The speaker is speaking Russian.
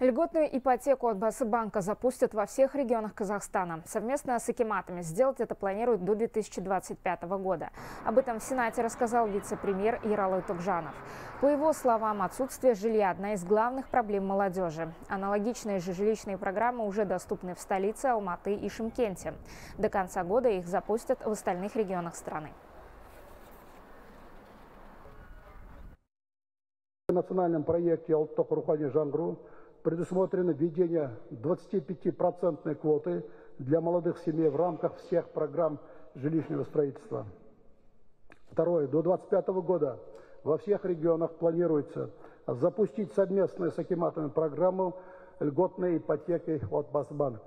Льготную ипотеку от Басыбанка запустят во всех регионах Казахстана. Совместно с Акиматами сделать это планируют до 2025 года. Об этом в Сенате рассказал вице-премьер Яралы Тукжанов. По его словам, отсутствие жилья – одна из главных проблем молодежи. Аналогичные же жилищные программы уже доступны в столице Алматы и Шимкенте. До конца года их запустят в остальных регионах страны. В национальном проекте «Алток Рухани Жангру» предусмотрено введение 25% квоты для молодых семей в рамках всех программ жилищного строительства. Второе. До 2025 года во всех регионах планируется запустить совместную с Акиматами программу льготной ипотеки от Басбанк.